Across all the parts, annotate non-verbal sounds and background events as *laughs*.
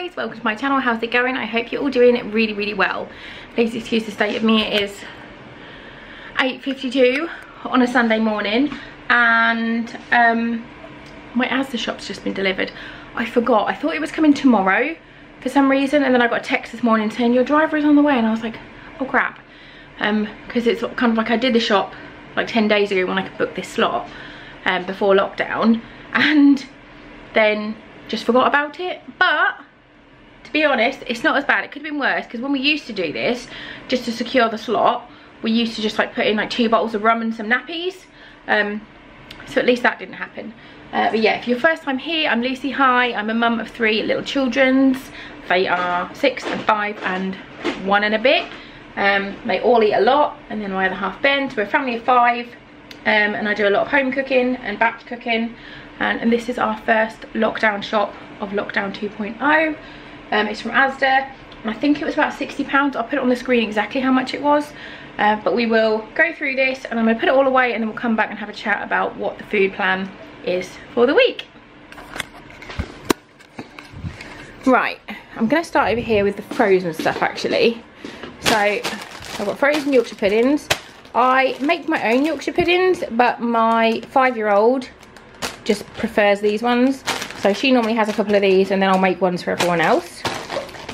guys welcome to my channel how's it going? I hope you're all doing it really really well. Please excuse the state of me it is 8:52 on a sunday morning and um my asda shop's just been delivered? I forgot i thought it was coming tomorrow for some reason and then i got a text this morning saying your driver is on the way and i was like oh crap. Um because it's kind of like i did the shop like 10 days ago when i could book this slot um before lockdown *laughs* and then just forgot about it but to be honest it's not as bad. It could have been worse because when we used to do this just to secure the slot we used to just like put in like two bottles of rum and some nappies. Um so at least that didn't happen. Uh, but yeah if you're first time here i'm lucy hi i'm a mum of three little children's. They are six and five and one and a bit. Um they all eat a lot and then my other half ben so we're a family of five. Um, and i do a lot of home cooking and batch cooking. And, and this is our first lockdown shop of lockdown 2.0 um, it's from asda and i think it was about 60 pounds. I'll put it on the screen exactly how much it was uh, but we will go through this and i'm going to put it all away and then we'll come back and have a chat about what the food plan is for the week. Right i'm going to start over here with the frozen stuff actually. So i've got frozen yorkshire puddings. I make my own yorkshire puddings but my five-year-old just prefers these ones so she normally has a couple of these and then i'll make ones for everyone else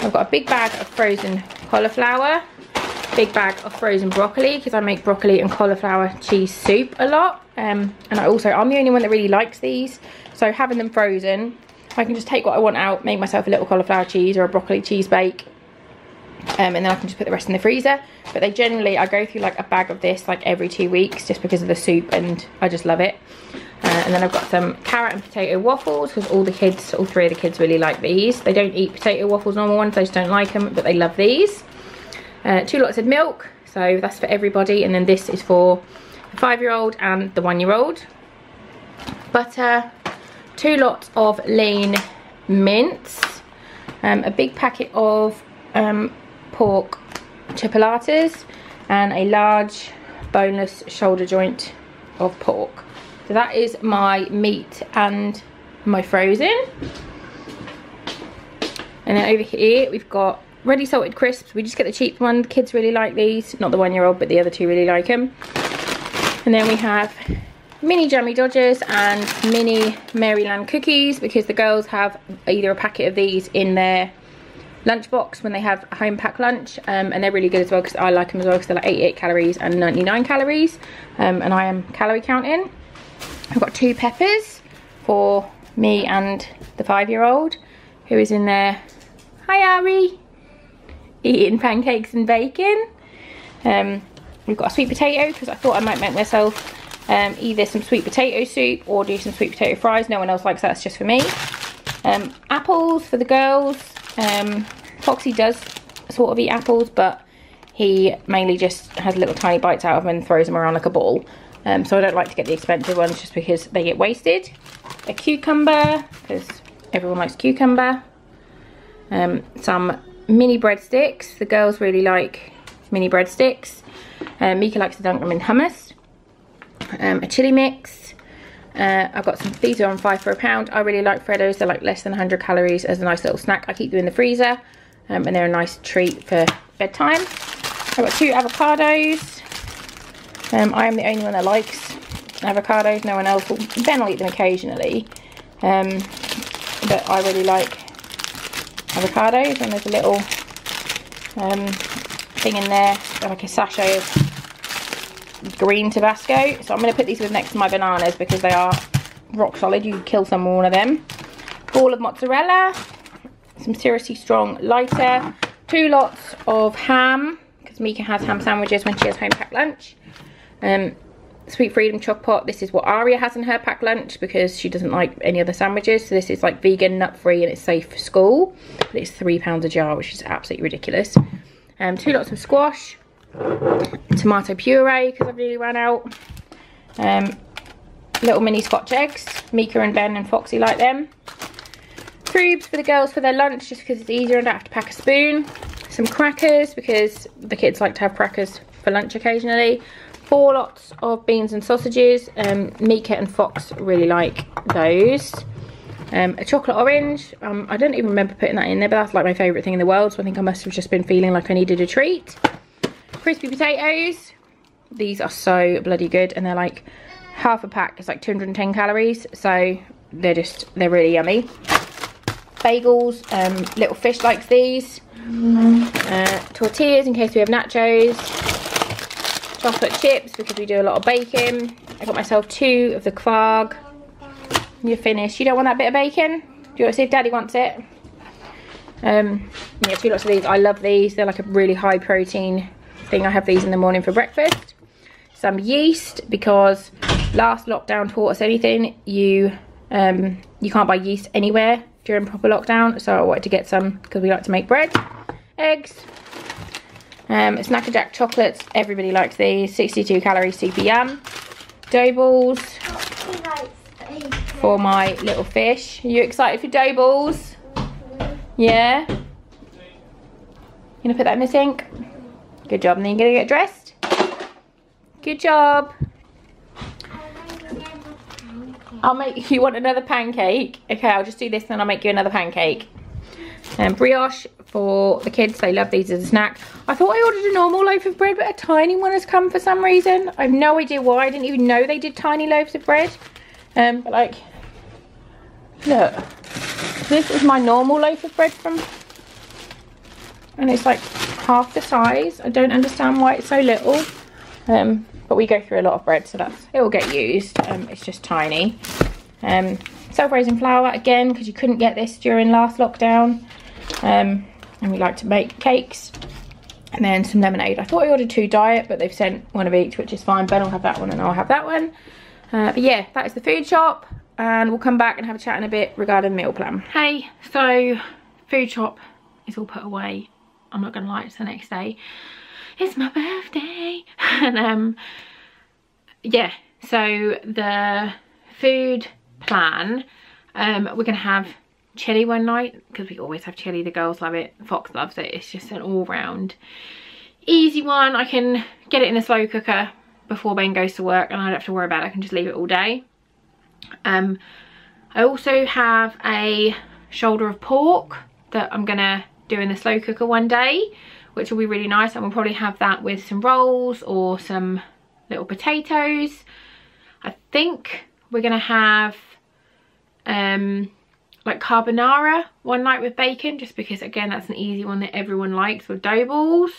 i've got a big bag of frozen cauliflower big bag of frozen broccoli because i make broccoli and cauliflower cheese soup a lot um, and i also i'm the only one that really likes these so having them frozen I can just take what I want out, make myself a little cauliflower cheese or a broccoli cheese bake. Um, and then I can just put the rest in the freezer. But they generally, I go through like a bag of this like every two weeks just because of the soup and I just love it. Uh, and then I've got some carrot and potato waffles because all the kids, all three of the kids really like these. They don't eat potato waffles, normal ones, they just don't like them, but they love these. Uh, two lots of milk, so that's for everybody. And then this is for the five-year-old and the one-year-old. Butter, two lots of lean mince, um, a big packet of um, pork chipolatas, and a large boneless shoulder joint of pork. So that is my meat and my frozen. And then over here we've got ready salted crisps. We just get the cheap one. The kids really like these. Not the one year old, but the other two really like them. And then we have mini Jammy Dodgers and mini Maryland cookies because the girls have either a packet of these in their lunchbox when they have a home pack lunch um, and they're really good as well because I like them as well because they're like 88 calories and 99 calories um, and I am calorie counting. I've got two peppers for me and the five-year-old who is in there. Hi Ari! Eating pancakes and bacon. Um, we've got a sweet potato because I thought I might make myself um, either some sweet potato soup or do some sweet potato fries. No one else likes that, it's just for me. Um, apples for the girls. Um, Foxy does sort of eat apples, but he mainly just has little tiny bites out of them and throws them around like a ball. Um, so I don't like to get the expensive ones just because they get wasted. A cucumber, because everyone likes cucumber. Um, some mini breadsticks. The girls really like mini breadsticks. Uh, Mika likes to dunk them in hummus. Um, a chili mix. Uh, I've got some, these are on five for a pound. I really like Freddos. They're like less than 100 calories as a nice little snack. I keep them in the freezer um, and they're a nice treat for bedtime. I've got two avocados. Um, I am the only one that likes avocados. No one else will. Ben will eat them occasionally. Um, but I really like avocados and there's a little um, thing in there, like a sachet of green Tabasco. So I'm going to put these with next to my bananas because they are rock solid. You kill some with one of them. Ball of mozzarella. Some seriously strong lighter. Two lots of ham because Mika has ham sandwiches when she has home packed lunch. Um, Sweet Freedom Choc Pot. This is what Aria has in her packed lunch because she doesn't like any other sandwiches. So this is like vegan, nut free and it's safe for school. But it's £3 a jar which is absolutely ridiculous. Um, two lots of squash tomato puree because I've really run out. Um, little mini scotch eggs. Mika and Ben and Foxy like them. Frubes for the girls for their lunch just because it's easier and I don't have to pack a spoon. Some crackers because the kids like to have crackers for lunch occasionally. Four lots of beans and sausages. Um, Mika and Fox really like those. Um, a chocolate orange. Um, I don't even remember putting that in there, but that's like my favourite thing in the world. So I think I must have just been feeling like I needed a treat. Crispy potatoes. These are so bloody good. And they're like half a pack. It's like 210 calories. So they're just, they're really yummy. Bagels. Um, little fish likes these. Uh, tortillas in case we have nachos. Chocolate chips because we do a lot of baking. I got myself two of the Kvarg. You're finished. You don't want that bit of bacon? Do you want to see if Daddy wants it? Um, yeah, two lots of these. I love these. They're like a really high protein thing. I have these in the morning for breakfast. Some yeast because last lockdown taught us anything. You um, you can't buy yeast anywhere during proper lockdown. So I wanted to get some because we like to make bread. Eggs. Um, Snack Jack chocolates. Everybody likes these. 62 calories, super yum. Dough balls for my little fish. Are you excited for dough balls? Yeah? You gonna put that in the sink? Good job, and then you're gonna get dressed? Good job. I'll make, you want another pancake? Okay, I'll just do this and I'll make you another pancake. And um, brioche for the kids, they love these as a snack. I thought I ordered a normal loaf of bread, but a tiny one has come for some reason. I have no idea why, I didn't even know they did tiny loaves of bread. Um, but like, look, this is my normal loaf of bread from, and it's like half the size. I don't understand why it's so little. Um, but we go through a lot of bread, so that's it will get used. Um, it's just tiny. Um, self-raising flour again because you couldn't get this during last lockdown. Um, and we like to make cakes. And then some lemonade. I thought I ordered two diet, but they've sent one of each, which is fine. Ben will have that one and I'll have that one. Uh, but yeah, that is the food shop. And we'll come back and have a chat in a bit regarding meal plan. Hey, so food shop is all put away. I'm not gonna lie, it's the next day. It's my birthday. *laughs* and um, yeah, so the food plan, um, we're gonna have chili one night because we always have chili. The girls love it. Fox loves it. It's just an all-round easy one. I can get it in the slow cooker before Ben goes to work and I don't have to worry about it. I can just leave it all day. Um, I also have a shoulder of pork that I'm gonna do in the slow cooker one day, which will be really nice. And we'll probably have that with some rolls or some little potatoes. I think we're gonna have um, like carbonara one night with bacon, just because again, that's an easy one that everyone likes with dough balls.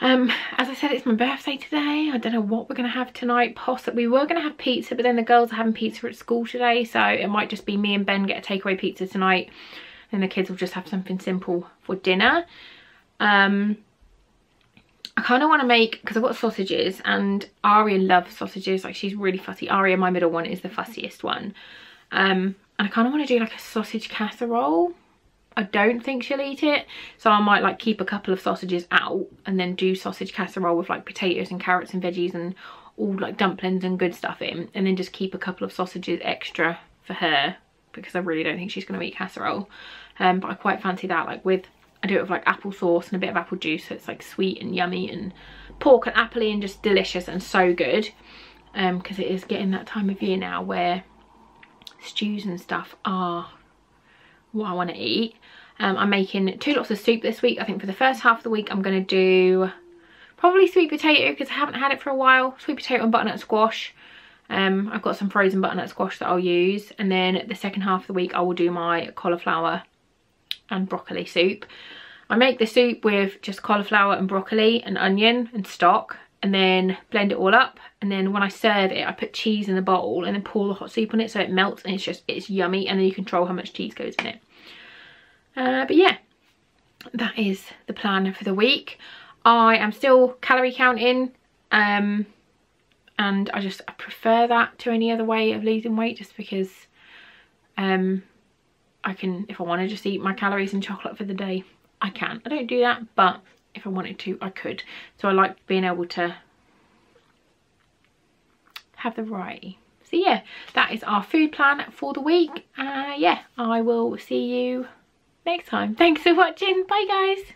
Um, as I said, it's my birthday today. I don't know what we're to have tonight. Possibly, we were to have pizza, but then the girls are having pizza at school today. So it might just be me and Ben get a takeaway pizza tonight. And the kids will just have something simple for dinner. Um, I kind of want to make, because I've got sausages and Aria loves sausages. Like she's really fussy. Aria, my middle one, is the fussiest one. Um, and I kind of want to do like a sausage casserole. I don't think she'll eat it. So I might like keep a couple of sausages out and then do sausage casserole with like potatoes and carrots and veggies and all like dumplings and good stuff in. And then just keep a couple of sausages extra for her because I really don't think she's going to eat casserole. Um, but I quite fancy that like with, I do it with like apple sauce and a bit of apple juice. So it's like sweet and yummy and pork and appley and just delicious and so good. Because um, it is getting that time of year now where stews and stuff are what I want to eat. Um, I'm making two lots of soup this week. I think for the first half of the week I'm going to do probably sweet potato because I haven't had it for a while. Sweet potato and butternut squash. Um, I've got some frozen butternut squash that I'll use. And then the second half of the week I will do my cauliflower and broccoli soup. I make the soup with just cauliflower and broccoli and onion and stock and then blend it all up. And then when I serve it I put cheese in the bowl and then pour the hot soup on it so it melts and it's just it's yummy and then you control how much cheese goes in it. Uh, but yeah that is the plan for the week. I am still calorie counting um, and I just I prefer that to any other way of losing weight just because um, I can if I want to just eat my calories and chocolate for the day I can. I don't do that but if I wanted to I could. So I like being able to have the variety. So yeah that is our food plan for the week. Uh yeah I will see you next time. Thanks for watching. Bye guys